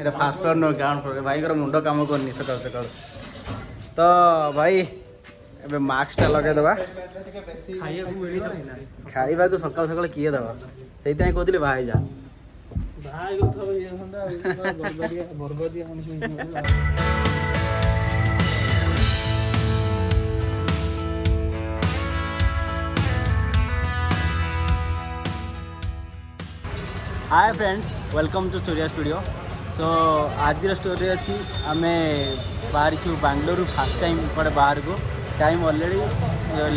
এটা first floor no ground floor ଭାଇଙ୍କର ମୁଣ୍ଡ କାମ କରୁନି ସକାଳୁ ସକାଳୁ ତ ଭାଇ ଏବେ ମାସ୍କଟା ଲଗେଇଦେବା ଖାଇବାକୁ ସକାଳୁ ସକାଳୁ କିଏ ଦେବା ସେଇଥିପାଇଁ କହୁଥିଲି ବାହା ହେଇଯା ବାହା ହେଇଗଲେ ସବୁ ଇଏ ହୁଅନ୍ତା hi friends welcome to Storia studio so आज स्टोरी अच्छी आम बाहरी बांगलोर फास्ट टाइम कुआडे बाहर को टाइम अलरेडी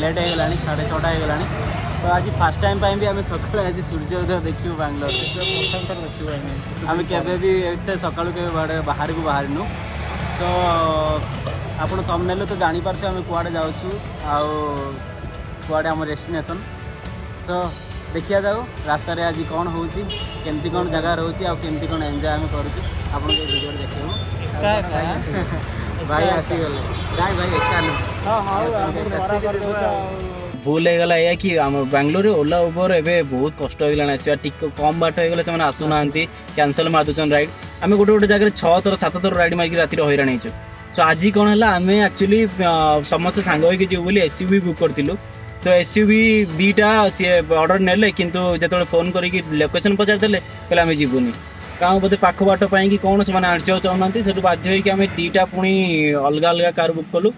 लेट होगा साढ़े छटा होगा तो आज फास्ट टाइम भी आम सका आज सूर्योदय देखू बांगलोर आम के सका बाहर को बाहरनु सो ଆପଣ ତମନେଲେ ତ ଜାଣିପାରୁଥିବେ ଆମେ କୁଆଡ଼େ ଯାଉଛୁ ଆଉ କୁଆଡ଼େ ଆମ ଦେଖିଆ ଯାଉ ରାସ୍ତାରେ ଆଜି କ'ଣ ହେଉଛି କେମିତି କ'ଣ ଜାଗା ରହୁଛି ଆଉ କେମିତି କ'ଣ ଏନ୍ଜୟ ଆମେ କରୁଛୁ ଆପଣଙ୍କୁ ଏ ଭିଡ଼ିଓରେ ଦେଖିବୁ ଭାଇ ଆସିଗଲେ ନାଇଁ ଭାଇ ଏକା ଭୁଲ ହେଇଗଲା ଏହା କି ଆମ ବାଙ୍ଗଲୋରରେ ଓଲା ଉବର ଏବେ ବହୁତ କଷ୍ଟ ହେଇଗଲାଣି ଆସିବା ଟିକେ କମ୍ ବାଟ ହେଇଗଲେ ସେମାନେ ଆସୁନାହାନ୍ତି କ୍ୟାନସଲ୍ ମାରିଦେଉଛନ୍ତି ରାଇଡ୍ ଆମେ ଗୋଟେ ଗୋଟେ ଜାଗାରେ ଛଅ ଥର ସାତ ଥର ରାଇଡ୍ ମାରିକି ରାତିରେ ହଇରାଣ ହେଇଛୁ ସୋ ଆଜି କ'ଣ ହେଲା ଆମେ ଆକ୍ଚୁଆଲି ସମସ୍ତେ ସାଙ୍ଗ ହେଇକି ଯିବୁ ବୋଲି ଏସି ବି ବୁକ୍ କରିଥିଲୁ তো ଏସ୍ ୟୁ ଭି ଦୁଇଟା ସିଏ ଅର୍ଡ଼ର ନେଲେ କିନ୍ତୁ ଯେତେବେଳେ ଫୋନ୍ କରିକି ଲୋକେସନ୍ ପଚାରିଦେଲେ କହିଲେ ଆମେ ଯିବୁନି କାରଣ ବୋଧେ ପାଖ ବାଟ ପାଇଁକି କ'ଣ ସେମାନେ ଆସିବାକୁ ଚାହୁଁନାହାନ୍ତି ସେଠୁ ବାଧ୍ୟ ହୋଇକି ଆମେ ଦୁଇଟା ପୁଣି ଅଲଗା ଅଲଗା କାର୍ ବୁକ୍ କଲୁ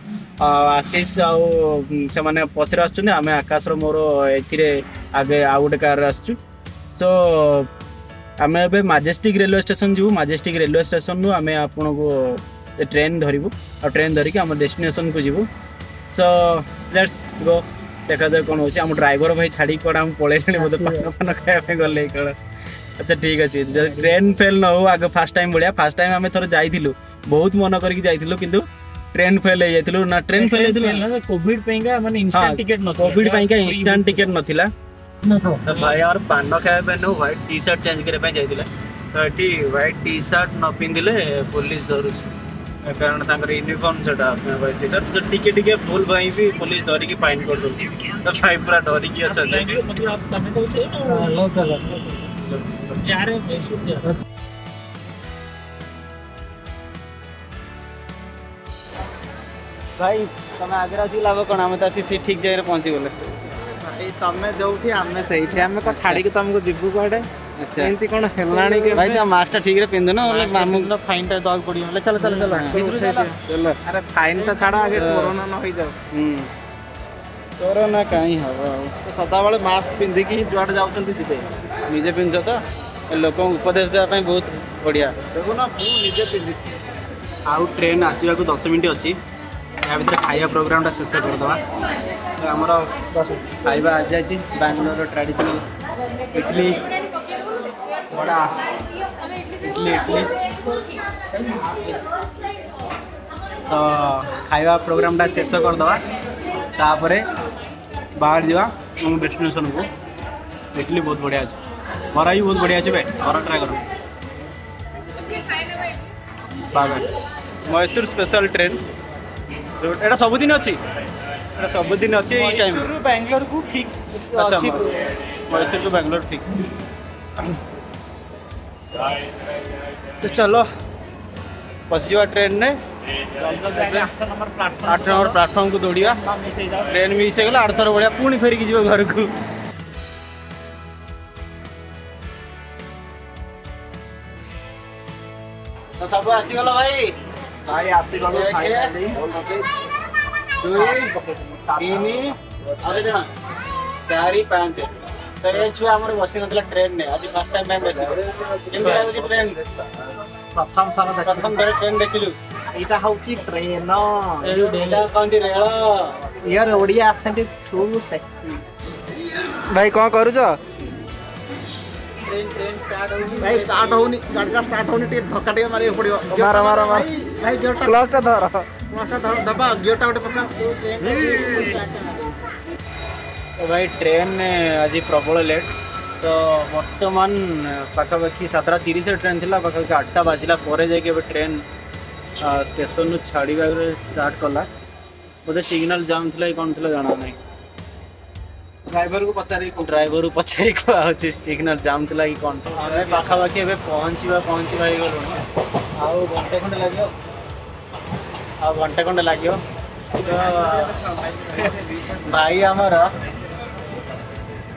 ଆଶିଷ ଆଉ ସେମାନେ ପଛରେ ଆସୁଛନ୍ତି ଆମେ ଆକାଶର ମୋର ଏଥିରେ ଆଗେ ଆଉ ଗୋଟେ କାର୍ରେ ଆସୁଛୁ ସୋ ଆମେ ଏବେ ମାଜେଷ୍ଟିକ୍ ରେଲୱେ ଷ୍ଟେସନ୍ ଯିବୁ ମାଜେଷ୍ଟିକ୍ ରେଲୱେ ଷ୍ଟେସନ୍ରୁ ଆମେ ଆପଣଙ୍କୁ ଟ୍ରେନ୍ ଧରିବୁ ଆଉ ଟ୍ରେନ୍ ଧରିକି ଆମ ଡେଷ୍ଟିନେସନ୍କୁ ଯିବୁ ସୋ ଲେଟ୍ସ ଗୋ ଦେଖାଯାଉ କ'ଣ ହେଉଛି ଆମ ଡ୍ରାଇଭର ଭାଇ ଛାଡ଼ିକି କୁଆଡ଼େ ଆମେ ପଳେଇଲେଣି ବୋଧେ ପାନ ପାନ ଖାଇବା ପାଇଁ ଗଲେ କ'ଣ ଆଚ୍ଛା ଠିକ୍ ଅଛି ଯଦି ଟ୍ରେନ୍ ଫେଲ୍ ନ ହଉ ଆଗ ଫାର୍ଷ୍ଟ ଟାଇମ୍ ଭଳିଆ ଫାର୍ଷ୍ଟ ଟାଇମ୍ ଆମେ ଥରେ ଯାଇଥିଲୁ ବହୁତ ମନ କରିକି ଯାଇଥିଲୁ କିନ୍ତୁ ଟ୍ରେନ୍ ଫେଲ୍ ହେଇଯାଇଥିଲୁ ନା ଟ୍ରେନ୍ ଫେଲ୍ ହେଇଥିଲୁ କୋଭିଡ୍ ପାଇଁକା ମାନେ ଇନଷ୍ଟାଣ୍ଟ ଟିକେଟ୍ ନଥିଲା କୋଭିଡ୍ ପାଇଁକା ଇନଷ୍ଟାଣ୍ଟ ଟିକେଟ୍ ନଥିଲା ଭାଇ ଆମର ପାନ ଖାଇବା ପାଇଁ ନୁ ହ୍ୱାଇଟ୍ ଟି ସାର୍ଟ ଚେଞ୍ଜ କରିବା ପାଇଁ ଯାଇଥିଲେ ତ ଏଠି ହ୍ୱାଇଟ୍ ଟି ସାର୍ଟ ନ ପିନ୍ଧିଲେ ପୋଲିସ ଧରୁଛି कारण यूनिफर्म से टे टे भूल भाई पुलिस धरिकी फाइन कर भाई पूरा डरिकी अच्छा भाई तुम आगे अच्छी लाभ कौन आम तो अच्छे ठीक जगह पहुँची गले भाई तुम जो आम से छाड़ी तुमको जीव कड़े ଏମିତି କ'ଣ ହେଲାଣି ଭାଇ ତା ମାସ୍କଟା ଠିକରେ ପିନ୍ଧୁନ ମାମୁଁର ଫାଇନଟା ଦେବାକୁ ପଡ଼ିବ ହେଲେ ଚାଲ ଚାଲ ଚାଲ ଚାଲ ଆରେ ତ ଛାଡ଼ ଆଗେ କରୋନା ନ ହେଇଯାଉ କରୋନା କାହିଁ ହବ ଆଉ ସଦାବେଳେ ମାସ୍କ ପିନ୍ଧିକି ଯୁଆଡ଼େ ଯାଉଛନ୍ତି ଯିବେ ନିଜେ ପିନ୍ଧୁଛ ତ ଲୋକଙ୍କୁ ଉପଦେଶ ଦେବା ପାଇଁ ବହୁତ ବଢ଼ିଆ ଦେଖୁନ ମୁଁ ନିଜେ ପିନ୍ଧିଛି ଆଉ ଟ୍ରେନ୍ ଆସିବାକୁ ଦଶ ମିନିଟ୍ ଅଛି ଏହା ଭିତରେ ଖାଇବା ପ୍ରୋଗ୍ରାମ୍ଟା ଶେଷ କରିଦେବା ଆମର ଖାଇବା ଆଜି ଯାଇଛି ବାଙ୍ଗଲୋରର ଟ୍ରାଡ଼ିସନାଲ୍ ଇଟଲି वड़ा इडली इडली तो खाଇବା ପ୍ରୋଗ୍ରାମଟା ଶେଷ କରିଦେବା ତାପରେ ବାହାର ଯିବା ଆମ ଡେଷ୍ଟିନେସନକୁ ଇଟଲି ବହୁତ ବଢ଼ିଆ ଅଛି ବରା ବି ବହୁତ ବଢ଼ିଆ ଅଛି ଭାଇ ବରା ଟ୍ରାଏ କର ମହୀଶୂର ସ୍ପେଶାଲ ଟ୍ରେନ୍ ଏଇଟା ସବୁଦିନ ଅଛି ଏଇଟା ସବୁଦିନ ଅଛି ଏଇ ଟାଇମ୍ ବାଙ୍ଗଲୋରକୁ ଫିକ୍ସ ଆଚ୍ଛା ମହୀଶୂରକୁ ବାଙ୍ଗଲୋର ଫିକ୍ସ तो चलो बसवा ट्रेन ने आठ नंबर प्लाटफर्म को दौड़ा ट्रेन मिस होगा आठ थर भाया पुणी फेरिक घर को तो सब आसीगल भाई भाई आसीगल चार पाँच ତ ଏ ଛୁଆ ଆମର ବସି ନଥିଲା ଟ୍ରେନ୍ରେ ଆଜି ଫାର୍ଷ୍ଟ ଟାଇମ୍ ପାଇଁ ବସି କେମିତି ଲାଗୁଛି ଟ୍ରେନ୍ ପ୍ରଥମ ଥର ପ୍ରଥମ ଥର ଟ୍ରେନ୍ ଦେଖିଲୁ ଏଇଟା ହଉଛି ଟ୍ରେନ ଏଇଟା କହନ୍ତି ରେଳ year Odia accent is too ଭାଇ କ'ଣ କରୁଛ ଭାଇ ଷ୍ଟାର୍ଟ ହଉନି ଗାଡ଼ିଟା ଷ୍ଟାର୍ଟ ହଉନି ଟିକେ ଧକ୍କା ଟିକେ ମାରିବାକୁ ପଡ଼ିବ ମାର ମାର ମାର ଭାଇ ଗିଅରଟା କ୍ଲଚ୍ଟା ଧର କ୍ଲଚ୍ଟା ଧର ଦେବା ଗିଅରଟା ଗୋଟେ ପକା तो भाई ट्रेन आज प्रबल लेट तो बर्तमान पखापाखी सतटा तीस ट्रेन थी पाखापाखि आठटा बाजला जाकि ट्रेन स्टेसन छाड़ा स्टार्ट कला बोधे सिग्नाल जम थी कौन थी जाना ना ड्राइवर को पचारि ड्राइवर को पचारि कहुचे सिग्नाल जाम थी कि कौन आम पाखापाखि ए पहुँचा पहुँचा ही गलु आउ घंटे खंडे लगे आउ घंटे खंडे लगे तो भाई आमर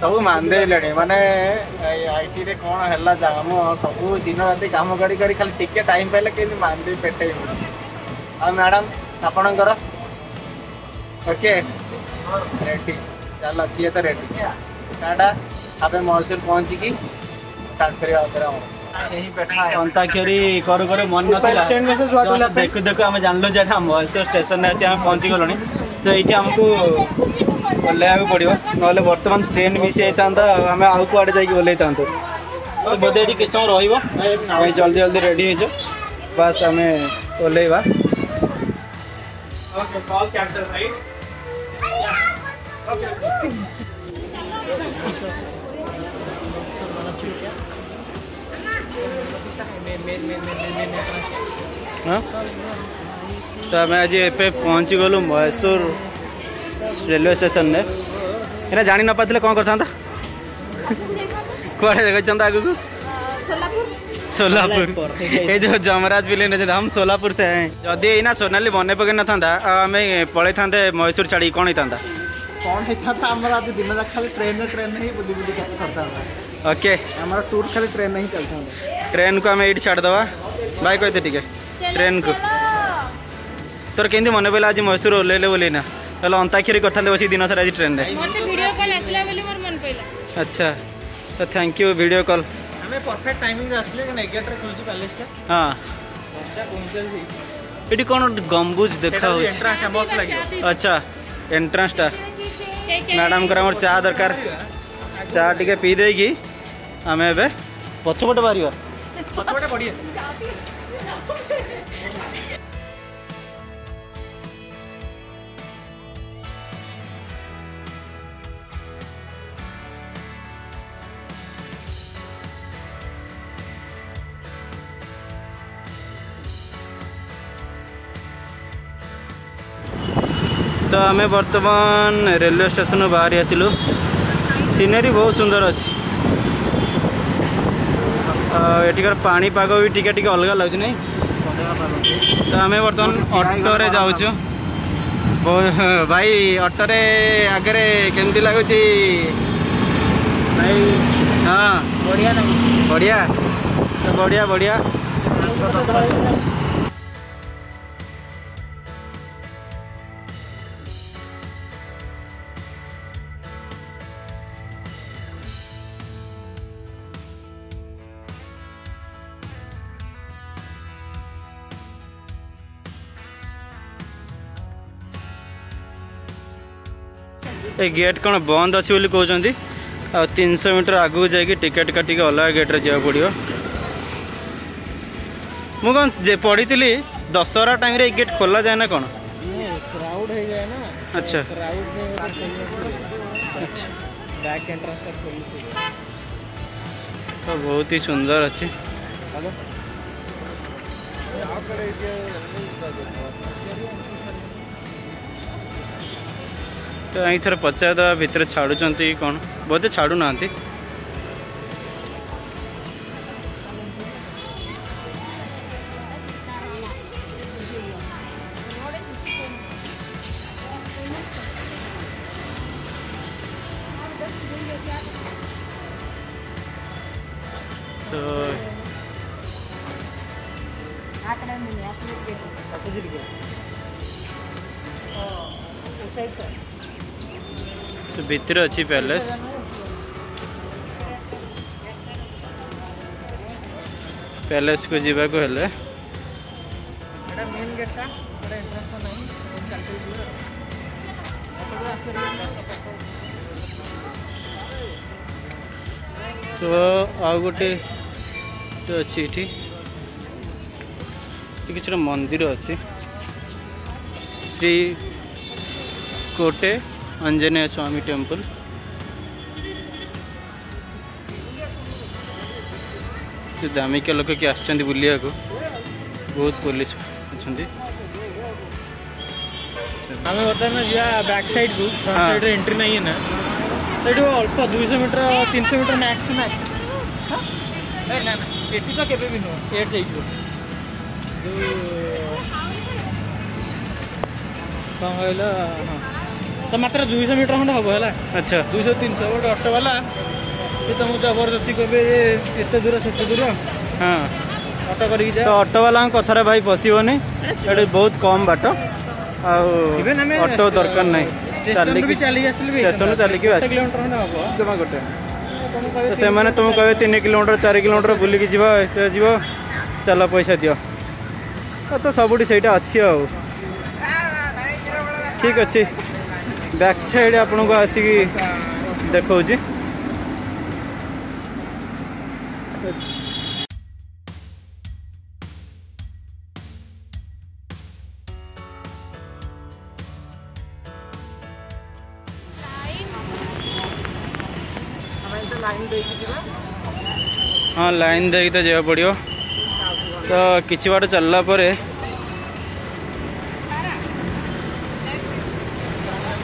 ସବୁ ମାନ୍ଦେ ହେଲେଣି ମାନେ ଆଇଟିରେ କ'ଣ ହେଲା ଆମ ସବୁ ଦିନ ରାତି କାମ କରି କରି ଖାଲି ଟିକେ ଟାଇମ୍ ପାଇଲେ କେମିତି ମାନ୍ଦେ ପେଟେଇବୁ ଆଉ ମ୍ୟାଡ଼ାମ୍ ଆପଣଙ୍କର ଓକେ ରେଡ଼ି ଚାଲ କିଏ ତ ରେଡ଼ି କାଟା ଆମେ ମହସୂର ପହଞ୍ଚିକି ଷ୍ଟାର୍ଟ କରିବା ଆଉ ଥରେ ଆମର ଅନ୍ତାକ୍ଷରୀ କରୁ କରୁ ମନ ନଥିଲା ଦେଖୁ ଦେଖୁ ଆମେ ଜାଣିଲୁ ଯେ ଏଇଟା ମହସୂର ଷ୍ଟେସନରେ ଆସି ଆମେ ପହଞ୍ଚି ଗଲୁଣି तो ये आमको ओह पड़ो ना बर्तमान ट्रेन मिस आम आउ कड़े जाइलता बोधे कि रही जल्दी जल्दी रेडी बास आम ओल मैं मैं मैं मैं मैं मैं मैं तो आम आज एपे पहुँची गलु मैसूर रेलवे स्टेशन ने इन्हें जाणी न पाते कौन करता कौन आगे सोलापुर ये जो जमराज विलेन है हम सोलापुर से हैं जदि ना सोनाली मन पक ना आम पलि था मयसूर छाड़ी कौन होता कौन दिन खाली ट्रेन ट्रेन बुली बुली ओके हमारा टूर खाली ट्रेन चलता ट्रेन को आम ये छाड़दे बाय कहते ट्रेन को तोर के मन पड़ा आज मैसूर ओल्लैलना चलो अंताक्षर कटे बस दिन सारा आज ट्रेन में अच्छा तो थैंक यू भिड कल परफेक्ट टाइमिंग हाँ गंबुज देखा अच्छा एंट्रांसटा मैडम को मोर चा दरकार चा टे पीदे आम ए पचपटे बाहर তো আমি বর্তমান রেলওয়ে স্টেশন বাহারি আসিলু সিনেরি বহু সুন্দর অছি এটিকার পাপাগ বি টিকা টিকে অলগা লাগুছে না তো আমি বর্তমান অটোরে যাচ্ছু ভাই অটোরে আগে কেমতি লাগুছি ভাই হ্যাঁ বড়িয়া বড়িয়া বড়িয়া বড়িয়া ଏ ଗେଟ୍ କ'ଣ ବନ୍ଦ ଅଛି ବୋଲି କହୁଛନ୍ତି ଆଉ ତିନିଶହ ମିଟର ଆଗକୁ ଯାଇକି ଟିକେଟ୍ କାଟିକି ଅଲଗା ଗେଟ୍ରେ ଯିବାକୁ ପଡ଼ିବ ମୁଁ କ'ଣ ପଢ଼ିଥିଲି ଦଶହରା ଟାଇମ୍ରେ ଏଇ ଗେଟ୍ ଖୋଲା ଯାଏ ନା କ'ଣ ଆଚ୍ଛା तो बहुत ही सुंदर अच्छी ତ ଏଇଥର ପଚାରିଦେବା ଭିତରେ ଛାଡ଼ୁଛନ୍ତି କ'ଣ ବୋଧେ ଛାଡ଼ୁନାହାନ୍ତି रे अच्छी पैलेस पैलेस को जीवाको हेले तो नहीं तो आउ तो गोटे तो किसी मंदिर अच्छी श्री कोटे अंजनेय स्वामी टेम्पल ସେ ଦାମିକା ଲୋକ କିଏ ଆସିଛନ୍ତି ବୁଲିବାକୁ ବହୁତ ପୋଲିସ ଅଛନ୍ତି ଆମେ ବର୍ତ୍ତମାନ ଯିବା ବ୍ୟାକ୍ ସାଇଡ଼କୁ ସାଇଡ଼ରେ ଏଣ୍ଟ୍ରି ନାହିଁ ନା ସେଇଠି ଅଳ୍ପ ଦୁଇଶହ ମିଟର ତିନିଶହ ମିଟର ମ୍ୟାକ୍ସ ମ୍ୟାକ୍ସ ନା ନା ଏଠି ତ କେବେ ବି ନୁହଁ ଏଟ୍ ହେଇଯିବ ଯେଉଁ କ'ଣ କହିଲ ହଁ তো মাত্র দুইশো মিটর খন্ড হব হল আচ্ছা দুইশো তিনশো গোটে অটোবালা সে তুমি জবরদস্তি করবে এতে দূর সেতে দূর হ্যাঁ অটো করিকি যা অটোবালা কথারে ভাই বসিবনি এটি বহুত কম বাট আটো দরকার নাই স্টেশন চালিকি গোটে সেমানে তুমি কবে তিন কিলোমিটার চারি কিলোমিটার বুলিকি যা যা চাল পয়সা দিও তো সবুটি সেইটা অছি আউ ঠিক আছে ବ୍ୟାକ୍ ସାଇଡ଼୍ ଆପଣଙ୍କୁ ଆସିକି ଦେଖଉଛି ହଁ ଲାଇନ୍ ଦେଇକି ତ ଯିବାକୁ ପଡ଼ିବ ତ କିଛି ବାଟ ଚାଲିଲା ପରେ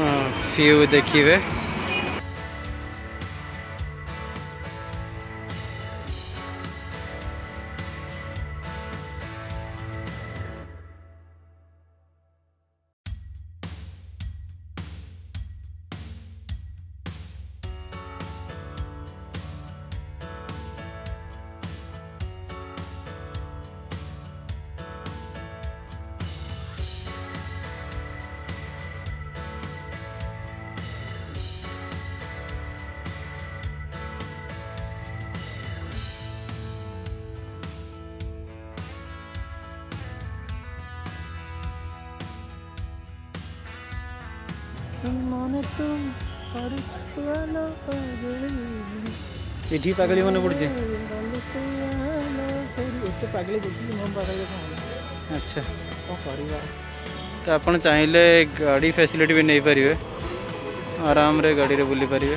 um field aqui, velho. विधि পাগলি মনে পড়ছে এতে পাগলি দেখি মন পাগলি আচ্ছা কোন করিবা তো আপন চাইলে গাড়ি ফ্যাসিলিটি বি নেই পারিবে আরামরে গাড়িরে বুলি পারিবে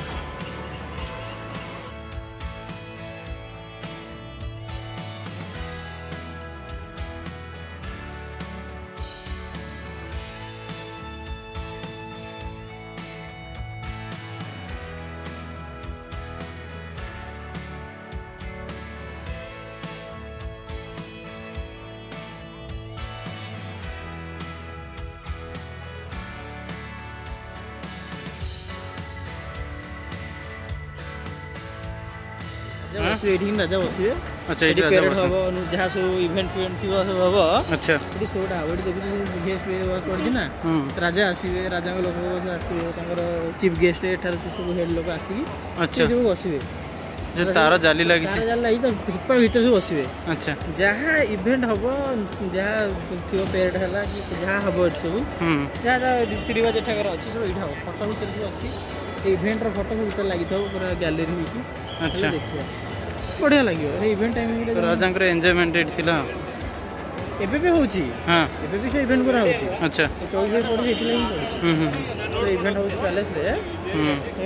ତୁ ଏଇଠିକି ରାଜା ବସିବେ ଆଚ୍ଛା ଏଠି ପ୍ୟାରେଡ୍ ହେବ ଯାହା ସବୁ ଇଭେଣ୍ଟ ଫିଭେଣ୍ଟ ଥିବ ସବୁ ହେବ ଆଚ୍ଛା ଏଠି ସବୁଟା ହେବ ଏଠି ଦେଖୁଛୁ ଗେଷ୍ଟ ପଡ଼ିଛି ନା ରାଜା ଆସିବେ ରାଜାଙ୍କ ଲୋକ ଆସିବେ ତାଙ୍କର ଚିଫ୍ ଗେଷ୍ଟ ଏଠାରୁ ସବୁ ହେଡ୍ ଲୋକ ଆସିକି ଆଚ୍ଛା ସବୁ ବସିବେ যে তার জালি লাগিছে তার জালি লাগি তো ভিপা ভিতরে সব বসিবে আচ্ছা যাহা ইভেন্ট হবো যাহা থিও পেরিয়ড হেলা কি যাহা হবো এট সব হুম যাহা যা রীতি রিবাজ এঠাকার আছে সব এইটা হবো ফটো ভিতরে সব আছে ইভেন্টর ফটো ভিতরে লাগি থাকো গ্যালারি হইকি আচ্ছা দেখিবা ବଢ଼ିଆ ଲାଗିବ ଇଭେଣ୍ଟ ଟାଇମିଂରେ ରାଜାଙ୍କର ଏନ୍ଜୟମେଣ୍ଟ ଏଠି ଥିଲା ଏବେ ବି ହେଉଛି ହଁ ଏବେ ବି ସେ ଇଭେଣ୍ଟ ଗୁରା ହେଉଛି ଆଚ୍ଛା ଚଉଦ ପଡ଼ୁଛି ସେଥିଲାଗି ତ ଇଭେଣ୍ଟ ହେଉଛି ପ୍ୟାଲେସ୍ରେ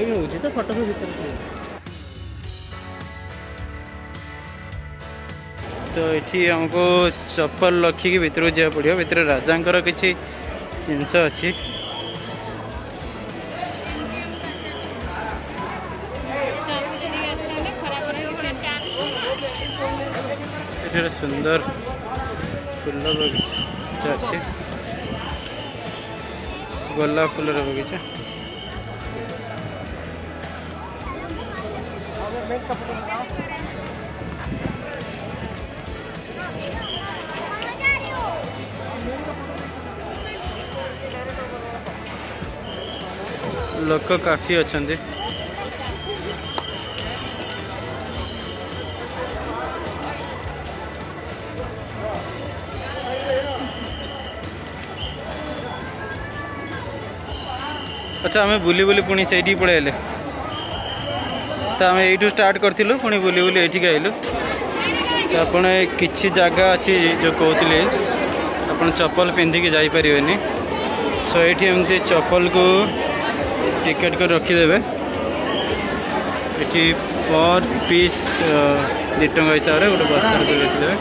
ଏଇ ହେଉଛି ତ ଫଟୋ ବି ଭିତରେ ତ ଏଠି ଆମକୁ ଚପଲ ରଖିକି ଭିତରକୁ ଯିବାକୁ ପଡ଼ିବ ଭିତରେ ରାଜାଙ୍କର କିଛି ଜିନିଷ ଅଛି खूबसूरत सुंदर फूल बगीचा अच्छे गोलाप फूलर बगीचा लोक काफी अच्छा আচ্ছা আমি বুলি বুলি পুঁ সেইটি পড়ে এলে তো আমি এইটু স্টার্ট করলু পুঁ বুলি বুলি এইটি আইলু তো আপনার কিছু জায়গা আছে যে কৌলে আপনার চপল পিধিকি যাইপারে সো এইটি এমনি চপল কু টিকেট করে রখিদেবে এটি পর পিস দু টাকা হিসাবে গোটে বাস্তার করে রখিদেবে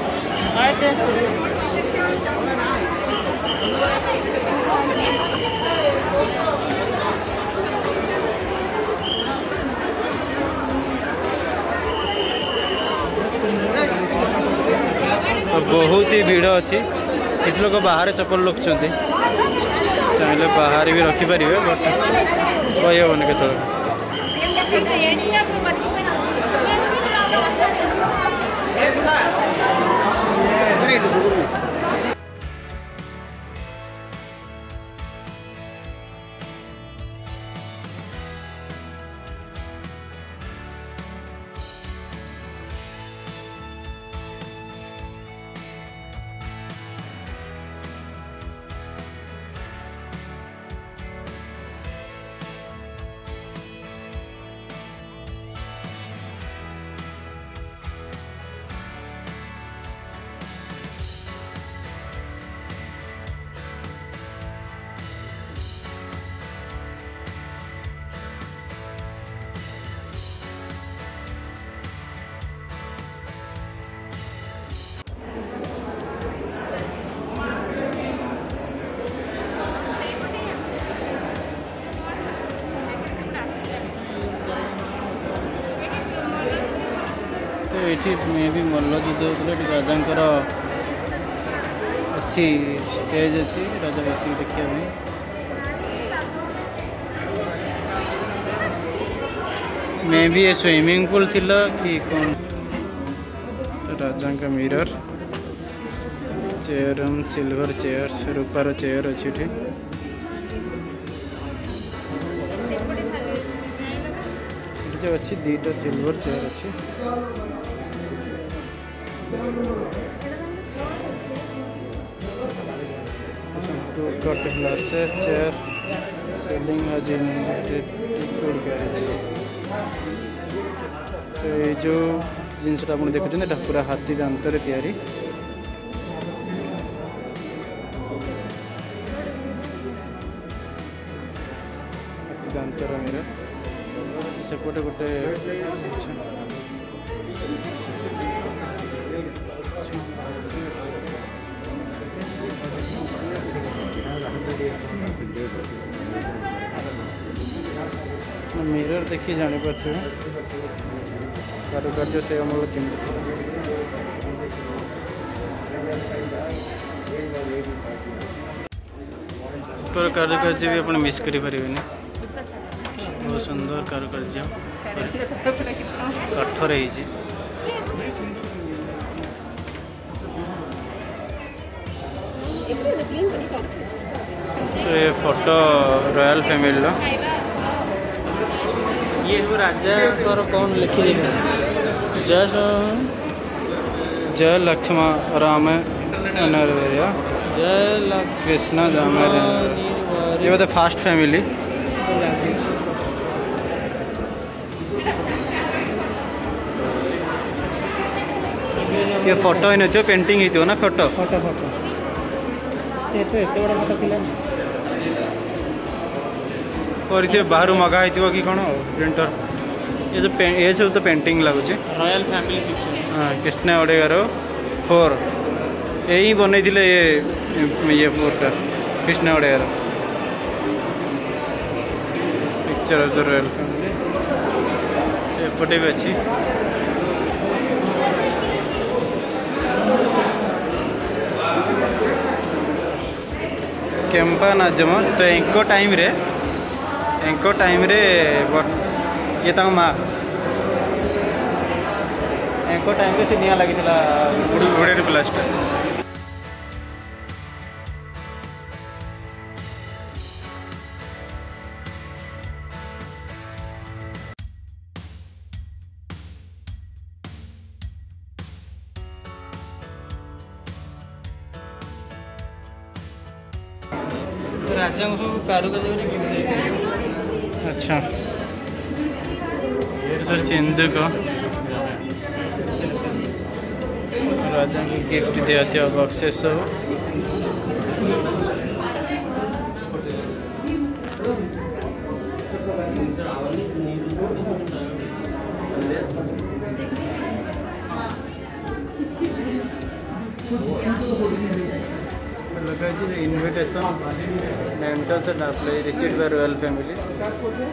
ବହୁତ ହି ଭିଡ଼ ଅଛି କିଛି ଲୋକ ବାହାରେ ଚପଲ ରଖୁଛନ୍ତି ଚାହିଁଲେ ବାହାରେ ବି ରଖିପାରିବେ ବଟ୍ କହିହେବନି କେତେବେଳେ ଚିଫ୍ ମେ ବି ମଲ୍ଲଯୁଦ୍ଧ ହେଉଥିଲେ ଏଠି ରାଜାଙ୍କର ଅଛି ଷ୍ଟେଜ୍ ଅଛି ରାଜା ବସିକି ଦେଖିବା ପାଇଁ ମେ ବି ଏ ସୁଇମିଂ ପୁଲ୍ ଥିଲା କି କ'ଣ ରାଜାଙ୍କ ମିରର୍ ଚେୟାର ସିଲଭର ଚେୟାର ରୂପାର ଚେୟାର ଅଛି ଏଠି ଏଠି ଯେଉଁ ଅଛି ଦୁଇଟା ସିଲଭର ଚେୟାର ଅଛି got the glasses chair selling as in টিকুড গ্যারেজ তো এই যে জিনিসটা আপনারা দেখুছেন এটা পুরা হাতি দান্তরে তৈরি बच्चे कारोबार जैसे हम लोग भी आप मिस करें बहुत सुंदर कारुकार्य कठोर हो तो फोटो रॉयल फैमिली ये जो ରାଜାଙ୍କର तो कौन लिखी ଜୟ जय ଲକ୍ଷ୍ମା ରାମ ଅନରବେରିଆ ଜୟ କୃଷ୍ଣ ରାମ ये बताए फास्ट फैमिली ये फोटो ही नहीं पेंटिंग ही ना फोटो फोटो फोटो ये तो इतने बड़ा फोटो खिला करते बाहर मगा है कि कौन प्रिंटर ये जो ये सब तो पेंटिंग लगुच रयाल फैमिली हाँ कृष्णा अड़ेगार फोर यही बन थे ये फोर फोरटा Krishna अड़ेगार picture of the royal family से अच्छी केम्पा नाजम तो एक टाइम रे ତାଙ୍କ ଟାଇମ୍ରେ ଇଏ ତାଙ୍କ ମା ତାଙ୍କ ଟାଇମ୍ରେ ସେ ନିଆଁ ଲାଗିଥିଲା ଘୋଡ଼େରେ ପ୍ଲାସ୍ଟା ରାଜାଙ୍କୁ ସବୁ କାରୁକାର୍ଯ୍ୟ अच्छा सर सिंधु को राजा की गिफ्ट देते हो बक्सेस हो इन्विटेशन नेमटाचं टाकलं रिसीट बाय रॉयल फॅमिली કાકો છે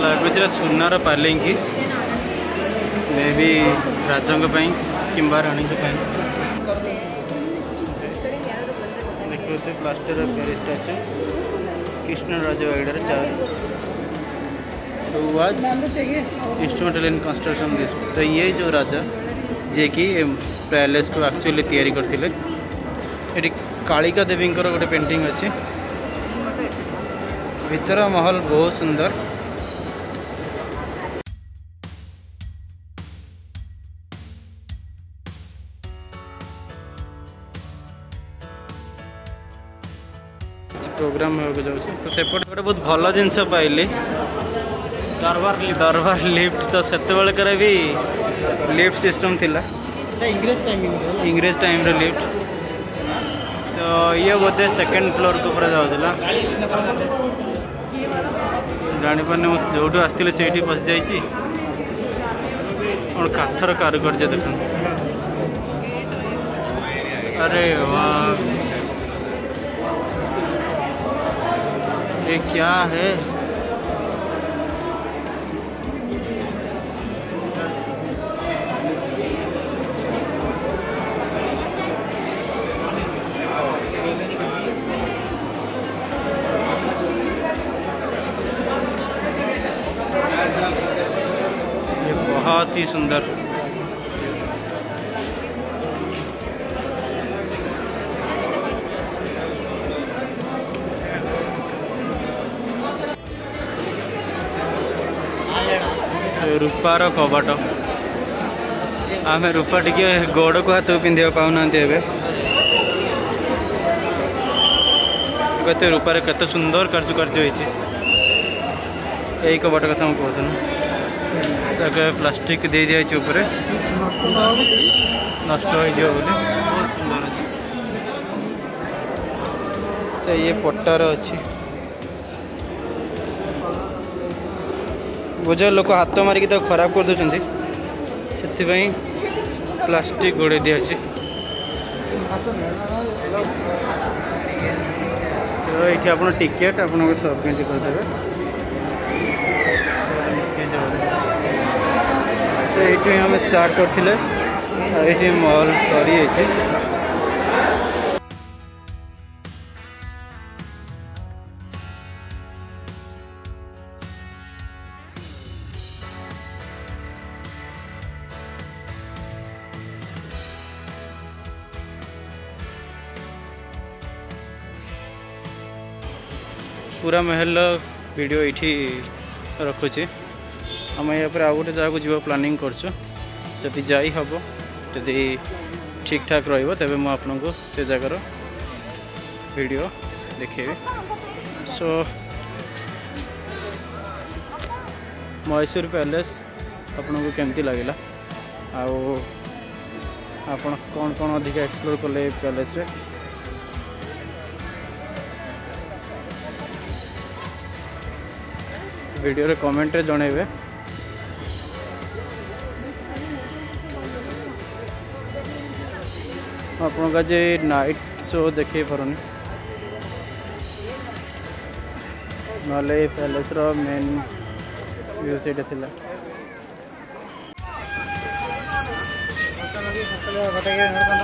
લ ગુજરાત સુનારા પાલેની મે બી રાજંગ પે કીમરણી તો પે with plaster of Paris statue, Krishna Raja Vagdar तो इंस्ट्रूमेंटल इन कंस्ट्रक्शन दिस तो ये जो राजा जे कि पैलेस को एक्चुअली तैयारी करते ये कालिका देवी गोटे पेंटिंग अच्छे ভিতর महल बहुत सुंदर प्रोग्राम तो सेपट गोटे बहुत भल जिन दरबार लिफ्ट तो से भी लिफ्ट सिस्टम थी इंग्रेज टाइम लिफ्ट तो ये बोधे सेकेंड फ्लोर को पूरा जाऊला जानपारे जो आसती से पशि जा कारुकर्य देख अरे वाह ये क्या है बहुत ही सुंदर রূপার কবট আমি রূপা টিকি গোড়কু হাত পিঁধে পাওনা এবে কত রূপার কত সুন্দর কার্যকার্য হয়েছে এই কবট কথা আমি কହୁছিল তাকে প্লাস্টিক দিয়ে দিয়েছে উপরে নষ্ট হয়ে যাব বলে বহুত সুন্দর আছে তো ইয়ে পট্টার আছে ବୋଝ ଲୋକ ହାତ ମାରିକି ତାକୁ ଖରାପ କରିଦେଉଛନ୍ତି ସେଥିପାଇଁ ପ୍ଲାଷ୍ଟିକ୍ ଘୋଡ଼େଇ ଦିଆହେଉଛି ଏଠି ଆପଣ ଟିକେଟ୍ ଆପଣଙ୍କ ସବମିଟ୍ କରିଦେବେ তো এইটি আমি স্টার্ট করছিলে আর এটি মল সরি पूरा महल भिड ये रखुचे आम या आउ गोटे जगह जी प्लानिंग करदी जाई जदि ठीक ठाक रे मुझे से जगार भिड देखेबी सो ମହୀଶୂର ପ୍ୟାଲେସ୍ ଆପଣଙ୍କୁ କେମିତି ଲାଗିଲା ଆଉ ଆପଣ କ'ଣ କ'ଣ ଅଧିକା ଏକ୍ସପ୍ଲୋର୍ କଲେ ପ୍ୟାଲେସ୍ରେ वीडियो रे कमेंट रे जन आप नाइट शो देख पारे ना पैलेस मेन व्यू से घर